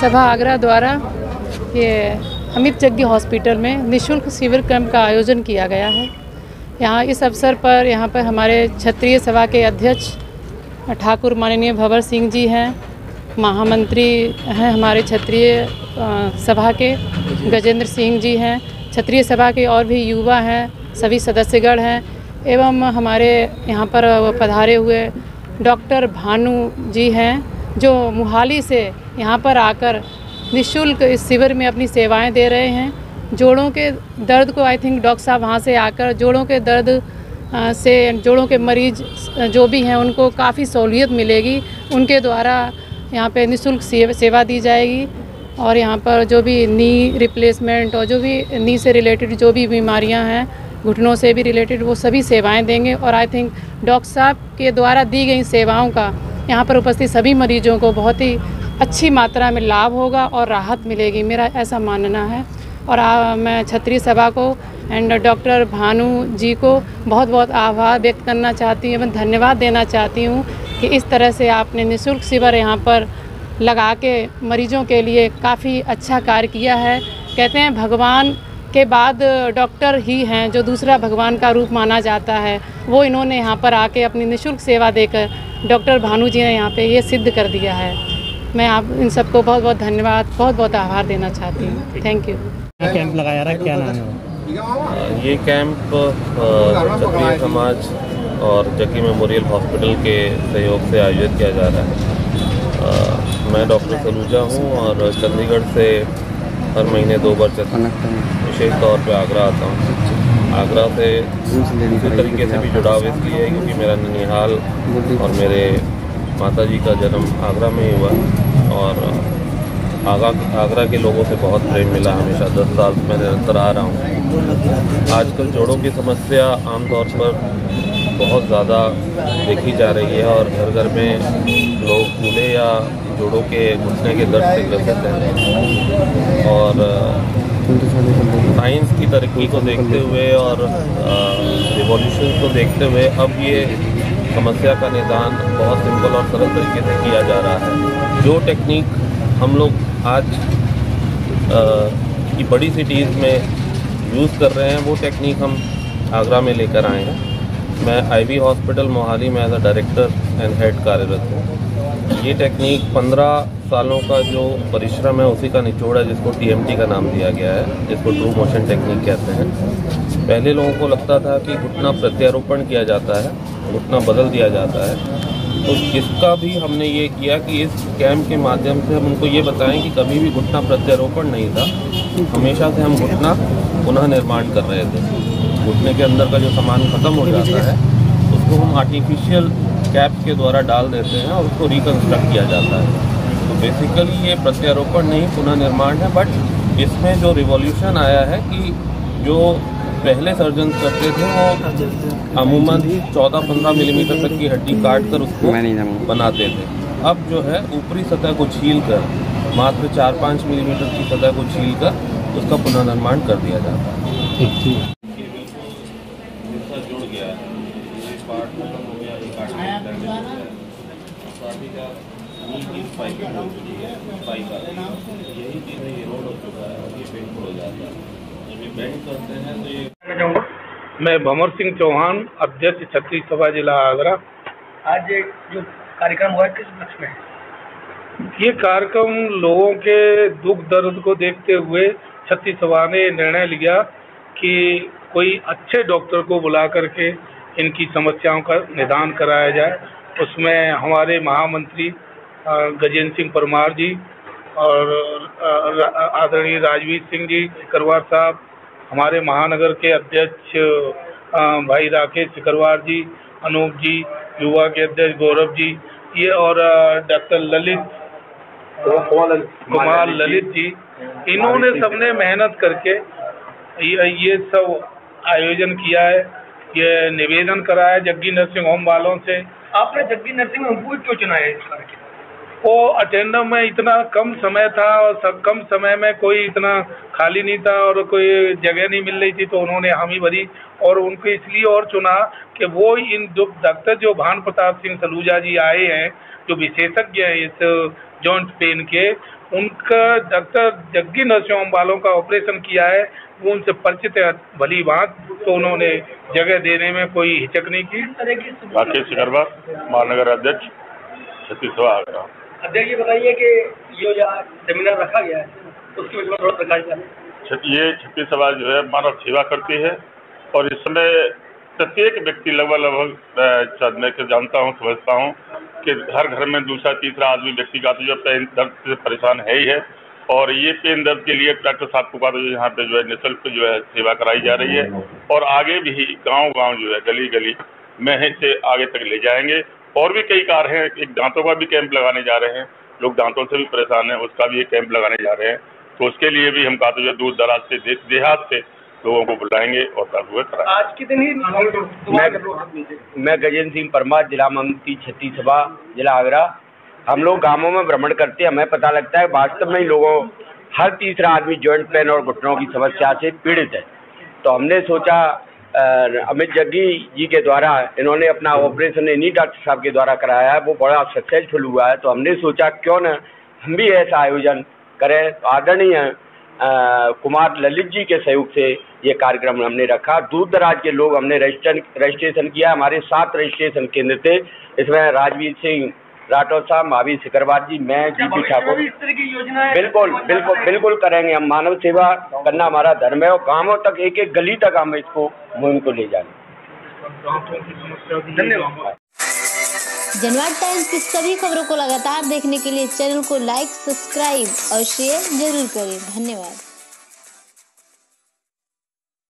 सभा आगरा द्वारा ये अमित जग्गी हॉस्पिटल में निशुल्क शिविर कैंप का आयोजन किया गया है। यहाँ इस अवसर पर यहाँ पर हमारे क्षत्रिय सभा के अध्यक्ष ठाकुर माननीय भंवर सिंह जी हैं, महामंत्री हैं हमारे क्षत्रिय सभा के गजेंद्र सिंह जी हैं, क्षत्रिय सभा के और भी युवा हैं, सभी सदस्यगण हैं एवं हमारे यहाँ पर पधारे हुए डॉक्टर भानु जी हैं जो मोहाली से यहाँ पर आकर निशुल्क इस शिविर में अपनी सेवाएँ दे रहे हैं। जोड़ों के दर्द को आई थिंक डॉक्टर साहब वहाँ से आकर जोड़ों के दर्द से जोड़ों के मरीज़ जो भी हैं उनको काफ़ी सहूलियत मिलेगी। उनके द्वारा यहाँ पे निशुल्क सेवा दी जाएगी और यहाँ पर जो भी नी रिप्लेसमेंट और जो भी नी से रिलेटेड जो भी बीमारियाँ हैं, घुटनों से भी रिलेटेड वो सभी सेवाएँ देंगे और आई थिंक डॉक्टर साहब के द्वारा दी गई सेवाओं का यहाँ पर उपस्थित सभी मरीजों को बहुत ही अच्छी मात्रा में लाभ होगा और राहत मिलेगी मेरा ऐसा मानना है। और आ, मैं छत्री सभा को एंड डॉक्टर भानु जी को बहुत बहुत आभार व्यक्त करना चाहती हूँ एवं धन्यवाद देना चाहती हूँ कि इस तरह से आपने निःशुल्क शिविर यहाँ पर लगा के मरीजों के लिए काफ़ी अच्छा कार्य किया है। कहते हैं भगवान के बाद डॉक्टर ही हैं जो दूसरा भगवान का रूप माना जाता है। वो इन्होंने यहाँ पर आके अपनी निःशुल्क सेवा देकर डॉक्टर भानु जी ने यहाँ पे ये सिद्ध कर दिया है। मैं आप इन सबको बहुत बहुत धन्यवाद बहुत बहुत आभार देना चाहती हूँ। थैंक यू कैंप लगाया रहा क्या नाम है ये कैंप क्षत्रिय समाज और जकी मेमोरियल हॉस्पिटल के सहयोग से आयोजित किया जा रहा है। मैं डॉक्टर सलूजा हूँ और चंडीगढ़ से हर महीने दो बार विशेष तौर पर आगरा आता हूँ। आगरा से इसी तरीके से भी जुड़ाव इसलिए है क्योंकि मेरा ननिहाल और मेरे माता जी का जन्म आगरा में हुआ और आगरा आगरा के लोगों से बहुत प्रेम मिला हमेशा। दस साल से मैं निरंतर आ रहा हूँ। आजकल जोड़ों की समस्या आमतौर पर बहुत ज़्यादा देखी जा रही है और घर घर में लोग कूल्हे या जोड़ों के घुसने के दर्द से ग्रसित हैं। और साइंस की तरक्की को देखते हुए और रिवॉल्यूशन को देखते हुए अब ये समस्या का निदान बहुत सिंपल और सरल तरीके से किया जा रहा है। जो टेक्निक हम लोग आज अ, की बड़ी सिटीज़ में यूज़ कर रहे हैं वो टेक्निक हम आगरा में लेकर आए हैं। मैं आईवी हॉस्पिटल मोहाली में as a director and head कार्यरत हूँ। ये टेक्निक 15 सालों का जो परिश्रम है उसी का निचोड़ है जिसको टीएमटी का नाम दिया गया है जिसको ट्रू मोशन टेक्निक कहते हैं। पहले लोगों को लगता था कि घुटना प्रत्यारोपण किया जाता है घुटना बदल दिया जाता है। तो इसका भी हमने ये किया कि इस कैम्प के माध्यम से हम उनको ये बताएँ कि कभी भी घुटना प्रत्यारोपण नहीं था हमेशा से हम घुटना पुनः निर्माण कर रहे थे। घुटने के अंदर का जो सामान खत्म हो जाता है उसको हम आर्टिफिशियल कैप के द्वारा डाल देते हैं और उसको रिकन्स्ट्रक्ट किया जाता है। तो बेसिकली ये प्रत्यारोपण नहीं पुनः निर्माण है बट इसमें जो रिवॉल्यूशन आया है कि जो पहले सर्जन करते थे वो अमूमन 14-15 मिलीमीटर तक की हड्डी काट कर उसको बनाते थे। अब जो है ऊपरी सतह को छील कर मात्र 4-5 मिलीमीटर की सतह को छील कर उसका पुनर्निर्माण कर दिया जाता है ठीक ठीक जुड़ गया ये पार्ट खत्म हो गया ये काट का नीचे स्पाइकिंग हो चुकी है स्पाइक आ रही है यही चीज़ ये रोड हो चुका है और ये पेनफुल हो जाता है। जब ये बेंड करते हैं तो ये मैं भंवर सिंह चौहान अध्यक्ष छत्तीस सभा जिला आगरा। आज एक जो कार्यक्रम हुआ किस पक्ष में? ये कार्यक्रम लोगों के दुख दर्द को देखते हुए छत्तीस सभा ने निर्णय लिया कि कोई अच्छे डॉक्टर को बुला करके इनकी समस्याओं का निदान कराया जाए। उसमें हमारे महामंत्री गजेंद्र सिंह परमार जी और आदरणीय राजवीर सिंह जी सिकरवार साहब हमारे महानगर के अध्यक्ष भाई राकेश सिकरवार जी अनूप जी युवा के अध्यक्ष गौरव जी ये और डॉक्टर ललित कुमार ललित जी। इन्होंने सबने मेहनत करके ये ये सब आयोजन किया है ये निवेदन कराया जग्गी नर्सिंग होम वालों से आपने जग्गी नरसिंह ही क्यों चुना है इस बार के वो अटेंडम में इतना कम समय था और सब कम समय में कोई इतना खाली नहीं था और कोई जगह नहीं मिल रही थी तो उन्होंने हामी भरी और उनको इसलिए और चुना कि वो इन जो डॉक्टर जो भान प्रताप सिंह सलूजा जी आए हैं, जो विशेषज्ञ हैं इस जॉइंट पेन के, उनका डॉक्टर जग्गी नरसिंह वालों का ऑपरेशन किया है। उनसे परिचित है भली बात तो उन्होंने जगह देने में कोई हिचक नहीं की। राकेश सिकरवा महानगर अध्यक्ष छत्तीसगढ़ आगरा। अध्यक्ष ये बताइए कि ये जो सेमिनार रखा गया है उसके विषय में थोड़ा प्रकाश ये छत्तीसगढ़ जो है मानव सेवा करती है और इस समय प्रत्येक व्यक्ति लगभग लगभग मैं जानता हूँ समझता हूँ कि हर घर में दूसरा तीसरा आदमी व्यक्ति का तो जो दर्द से परेशान है ही है। और ये पेन दर्द के लिए डॉक्टर साहब को जो यहाँ पे जो है निःशुल्क जो है सेवा कराई जा रही है। और आगे भी गाँव गाँव जो है गली गली में से आगे तक ले जाएँगे। और भी कई कार हैं एक दांतों का भी कैंप लगाने जा रहे हैं। लोग दांतों से भी परेशान हैं उसका भी एक कैंप लगाने जा रहे हैं। तो उसके लिए भी हम कहते जो दूर दराज से दे, देहात से लोगों को बुलाएँगे और आज के दिन ही मैं मैं गजेंद्र सिंह परमार जिला मंत्री छत्तीसगढ़ जिला आगरा। हम लोग गाँवों में भ्रमण करते हैं, हमें पता लगता है वास्तव में लोगों, हर तीसरा आदमी जॉइंट पेन और घुटनों की समस्या से पीड़ित है। तो हमने सोचा अमित जग्गी जी के द्वारा, इन्होंने अपना ऑपरेशन इन्हीं डॉक्टर साहब के द्वारा कराया है, वो बड़ा सक्सेसफुल हुआ है। तो हमने सोचा, क्यों न हम भी ऐसा आयोजन करें। तो आदरणीय कुमार ललित जी के सहयोग से ये कार्यक्रम हमने रखा। दूर दराज के लोग हमने रजिस्टर रजिस्ट्रेशन किया। हमारे सात रजिस्ट्रेशन केंद्र थे। इसमें राजवीर सिंह राठौर साहब महावीर सिकरवार जी मैं जी पी ठाकुर। बिल्कुल बिल्कुल बिल्कुल करेंगे हम। मानव सेवा करना हमारा धर्म है और गाँवों तक एक एक गली तक हम इसको मुहिम को ले जाएँगे। धन्यवाद। जनवाद टाइम्स की सभी खबरों को लगातार देखने के लिए चैनल को लाइक सब्सक्राइब और शेयर ज़रूर करें। धन्यवाद।